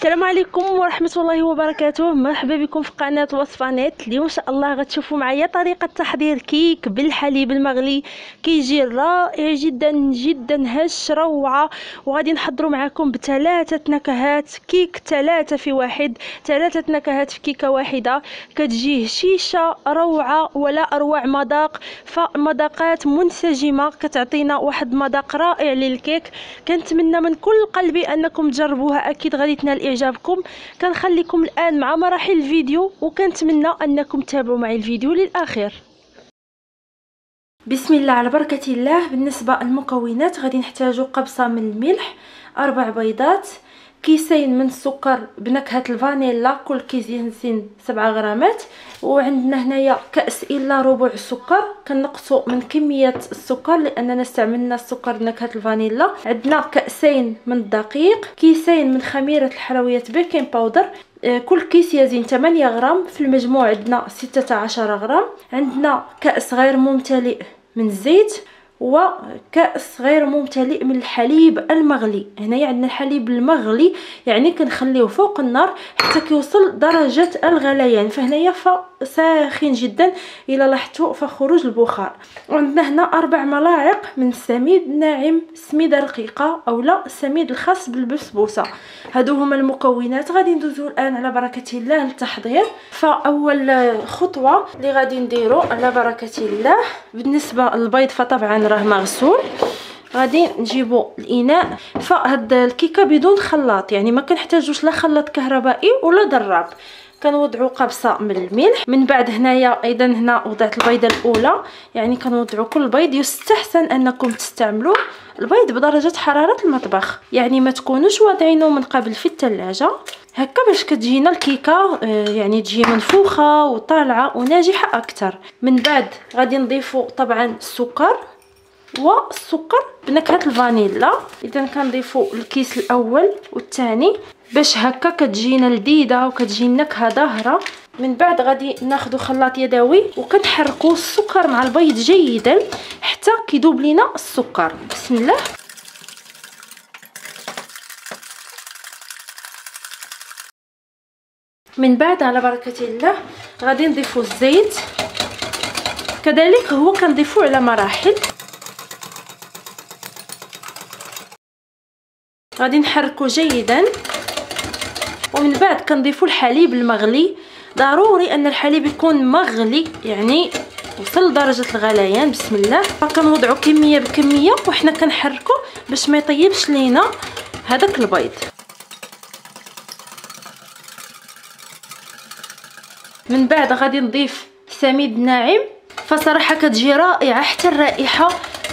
السلام عليكم ورحمة الله وبركاته. مرحبا بكم في قناة وصفانات اليوم إن شاء الله غتشوفوا معايا طريقة تحضير كيك بالحليب المغلي. كيجي رائع جدا جدا هش روعة. وغادي نحضروا معكم بثلاثة نكهات. كيك ثلاثة في واحد. ثلاثة نكهات في كيكة واحدة. كتجي هشيشة روعة ولا أروع مذاق. فمذاقات منسجمة. كتعطينا واحد مذاق رائع للكيك. كنتمنى من كل قلبي أنكم تجربوها. أكيد غادي تنال إعجابكم. كنخليكم الآن مع مراحل الفيديو وكنتمنى أنكم تتابعوا معي الفيديو للاخير بسم الله على بركة الله. بالنسبة للمكونات غادي نحتاجو قبصة من الملح أربع بيضات. كيسين من السكر بنكهة الفانيلا كل كيس يزن 7 غرامات. وعندنا هنايا كأس إلا ربع السكر كنقصوا من كمية السكر لأننا استعملنا السكر بنكهة الفانيلا. عندنا كأسين من الدقيق كيسين من خميرة الحلويات baking powder. آه، كل كيس يزن 8 غرام. في المجموع عندنا 16 غرام. عندنا كأس غير ممتلئ من الزيت وكأس غير ممتلئ من الحليب المغلي. هنا عندنا الحليب المغلي يعني كنخليه فوق النار حتى كيوصل درجة الغليان. فهنايا ساخن جدا إلى لاحظتوا فخروج البخار. وعندنا هنا أربع ملاعق من السميد ناعم سميدة رقيقة اولا السميد الخاص بالبسبوسة. هادو هما المكونات. غادي ندوزو الآن على بركة الله للتحضير. فأول خطوة اللي غادي نديرو على بركة الله بالنسبة للبيض فطبعا راه مغسول. غادي نجيبو الإناء. فهاد الكيكة بدون خلاط يعني ما كنحتاجوش لا خلاط كهربائي ولا دراب كنوضعوا قبصة من الملح. من بعد هنايا أيضا هنا وضعت البيضة الأولى. يعني كنوضعوا كل بيض. يستحسن أنكم تستعملوا البيض بدرجة حرارة المطبخ. يعني ما تكونوش واضعينه من قبل في الثلاجه هكا باش كتجينا الكيكة آه، يعني تجي منفوخة وطالعة وناجحة أكثر من بعد غادي نضيفوا طبعا السكر. والسكر بنكهة الفانيلا. إذا كنضيفوا الكيس الأول والثاني باش هكا كتجينا لذيذة وكتجي النكهه ظاهره من بعد غادي ناخذ خلاط يدوي وكنحركوا السكر مع البيض جيدا حتى كيذوب لينا السكر. بسم الله. من بعد على بركة الله غادي نضيفوا الزيت. كذلك هو كنضيفوه على مراحل. غادي نحركو جيدا. ومن بعد كنضيفوا الحليب المغلي. ضروري أن الحليب يكون مغلي يعني وصل لدرجه الغليان بسم الله. فكنوضعوا كمية بكمية وحنا كنحركو باش ما يطيبش لينا هذاك البيض. من بعد غادي نضيف سميد ناعم. فصراحة كتجي رائعة حتى الرائحة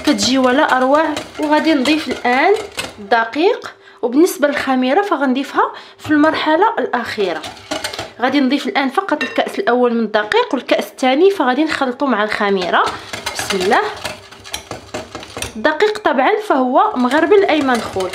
كتجي ولا أروع. وغادي نضيف الآن الدقيق وبالنسبة للخميرة فغنضيفها في المرحلة الأخيرة. غادي نضيف الآن فقط الكأس الأول من الدقيق والكأس الثاني فغادي نخلطو مع الخميرة. بسم الله. الدقيق طبعا فهو مغربل اي منخول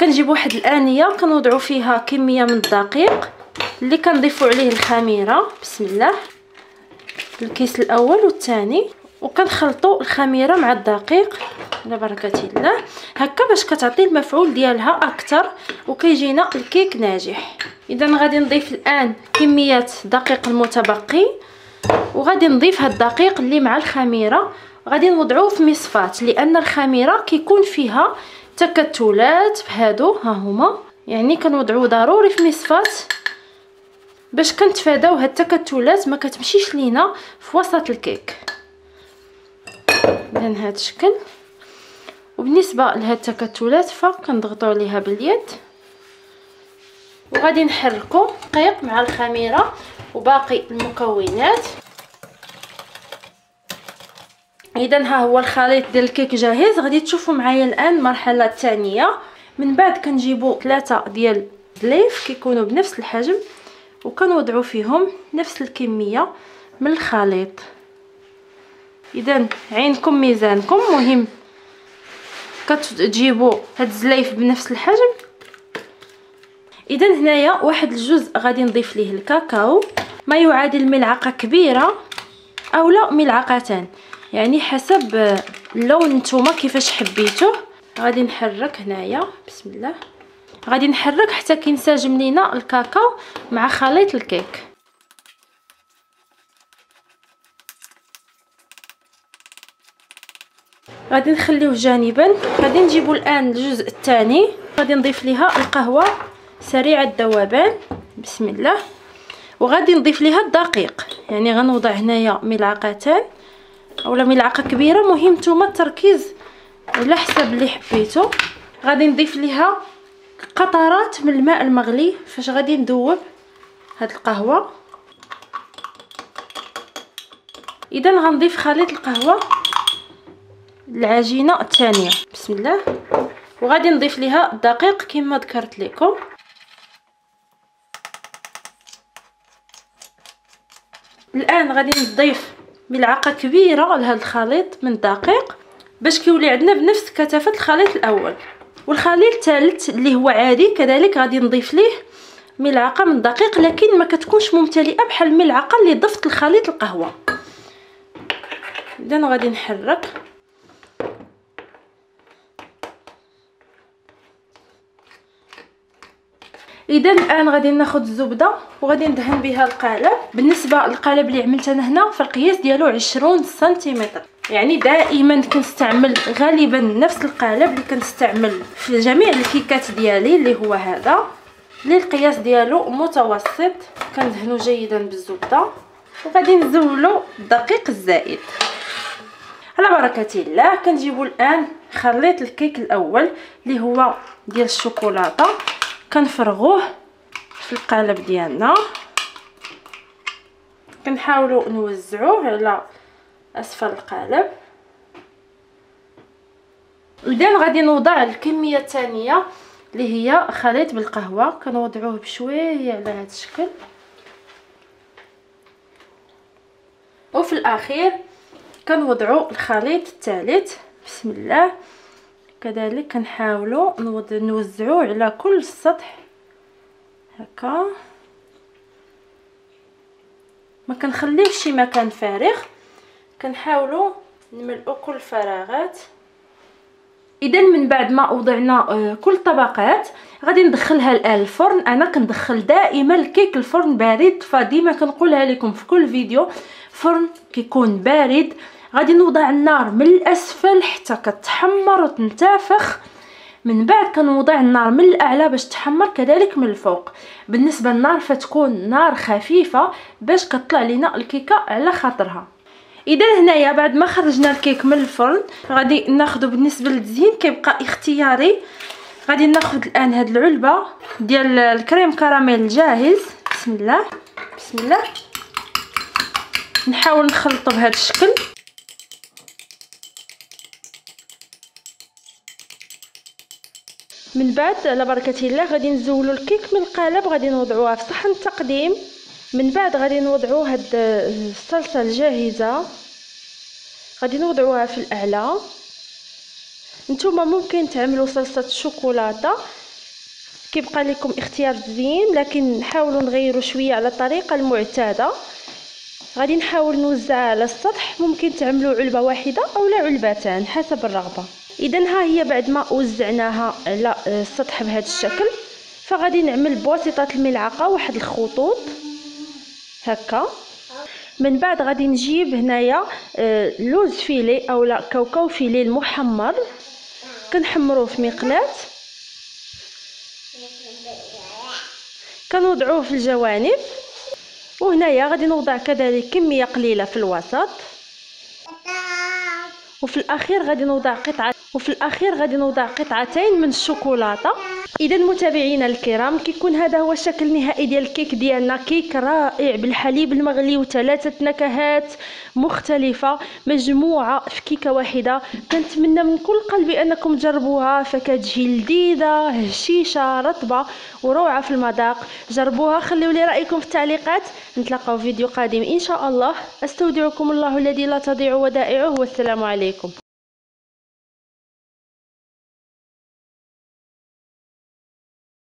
كنجيب واحد الآنية كنوضعوا فيها كمية من الدقيق. اللي كنضيفوا عليه الخميرة. بسم الله. الكيس الأول والثاني. وكنخلطوا الخميرة مع الدقيق. على بركة الله. هكا باش كتعطي المفعول ديالها أكثر وكيجينا الكيك ناجح. إذا غادي نضيف الآن كميه دقيق المتبقي. وغادي نضيف هاد الدقيق اللي مع الخميرة. غادي نوضعوه في مصفات لأن الخميرة كيكون فيها تكتلات بهادو. ها هما. يعني كنوضعوه ضروري في مصفات باش كنتفاداو هاد التكتلات ما كتمشيش لينا في وسط الكيك. من هاد الشكل. وبالنسبة لهاد التكتلات فكنضغطوا عليها باليد. وغادي نحركو دقيق مع الخميرة وباقي المكونات. اذا ها هو الخليط ديال الكيك جاهز. غادي تشوفوا معايا الآن المرحلة الثانية. من بعد كنجيبوا ثلاثة ديال الدليف كيكونوا بنفس الحجم. وكنوضعوا فيهم نفس الكمية من الخليط. اذا عينكم ميزانكم. مهم كتجيبوا هاد الزلايف بنفس الحجم. اذا هنايا واحد الجزء غادي نضيف ليه الكاكاو. ما يعادل ملعقة كبيرة أو لا ملعقتان. يعني حسب اللون نتوما كيفاش حبيتوه. غادي نحرك هنايا. بسم الله. غادي نحرك حتى كينسجم لينا الكاكاو مع خليط الكيك. غادي نخليوه جانبا. غادي نجيبو الآن الجزء الثاني. غادي نضيف ليها القهوة سريعة الذوبان بسم الله. وغادي نضيف ليها الدقيق. يعني غنوضع هنايا ملعقتان. أولا ملعقة كبيرة. مهم نتوما التركيز على حسب اللي حبيتو. غادي نضيف ليها قطرات من الماء المغلي. فاش غادي ندوب هاد القهوة؟ إذا غنضيف خليط القهوة العجينه الثانية بسم الله. وغادي نضيف ليها الدقيق كما ذكرت لكم. الآن غادي نضيف ملعقة كبيرة لهذا الخليط من الدقيق باش كيولي عندنا بنفس كثافة الخليط الأول. والخليط الثالث اللي هو عادي كذلك غادي نضيف ليه ملعقة من الدقيق لكن ما كتكونش ممتلئة بحال الملعقه اللي ضفت لخليط القهوة. اذا غادي نحرك. اذا الآن غادي ناخذ الزبدة وغادي ندهن بها القالب. بالنسبة للقالب اللي عملت أنا هنا فالقياس ديالو 20 سنتيمتر. يعني دائما كنستعمل غالبا نفس القالب اللي كنستعمل في جميع الكيكات ديالي اللي هو هذا. اللي القياس ديالو متوسط كندهنو جيدا بالزبدة. وغادي نزولو الدقيق الزائد على بركة الله كنجيبو الآن خليط الكيك الأول اللي هو ديال الشوكولاتة. كنفرغوه في القالب ديالنا. كنحاولوا نوزعوه على أسفل القالب. اذا غادي نوضع الكمية الثانية اللي هي خليط بالقهوة. كنوضعوه بشوية على هذا الشكل. وفي الأخير كنوضعوا الخليط الثالث. بسم الله. كذلك كنحاولوا نوزعوه على كل السطح هكا. ما كنخليوش شي مكان فارغ. كنحاولوا نملؤوا كل الفراغات. اذا من بعد ما وضعنا آه، كل الطبقات غادي ندخلها الان الفرن. أنا كندخل دائما الكيك الفرن بارد. فديما كنقولها لكم في كل فيديو فرن كيكون بارد. غادي نوضع النار من الأسفل حتى كتحمر وتنتفخ. من بعد كنوضع النار من الأعلى باش تحمر كذلك من الفوق. بالنسبة للنار فتكون نار خفيفة باش كطلع لينا الكيكة على خاطرها. إذا هنايا بعد ما خرجنا الكيك من الفرن غادي ناخذ بالنسبة للتزيين كيبقى اختياري. غادي ناخذ الآن هاد العلبة ديال الكريم كراميل جاهز. بسم الله بسم الله. نحاول نخلطه بهذا الشكل. من بعد على بركة الله غادي نزولوا الكيك من القالب غادي نوضعوها في صحن التقديم. من بعد غادي نوضعوا هاد الصلصة الجاهزة. غادي نوضعوها في الأعلى. نتوما ممكن تعملوا صلصة الشوكولاته كيبقى لكم اختيار زين لكن حاولوا نغيروا شوية على الطريقة المعتادة. غادي نحاول نوزعها على السطح. ممكن تعملوا علبة واحدة أو لا علبتان حسب الرغبة. اذا ها هي بعد ما وزعناها على السطح بهذا الشكل فغادي نعمل بواسطة الملعقة واحد الخطوط. هكا. من بعد غادي نجيب هنايا آه، لوز فيلي اولا كاوكاو فيلي المحمر. كنحمروه في مقلاة كنوضعوه في الجوانب. وهنايا غادي نوضع كذلك كمية قليلة في الوسط. وفي الأخير غادي نوضع قطعة وفي الأخير غادي نوضع قطعتين من الشوكولاتة. إذا متابعينا الكرام كيكون هذا هو الشكل النهائي ديال الكيك ديالنا. كيك رائع بالحليب المغلي وثلاثة نكهات مختلفة مجموعة في كيكة واحدة. كنتمنى من كل قلبي أنكم تجربوها. فكتجي لذيذه هشيشة رطبة وروعة في المذاق. جربوها خليوا لي رأيكم في التعليقات. نتلاقاو في فيديو قادم إن شاء الله. أستودعكم الله الذي لا تضيع ودائعه والسلام عليكم.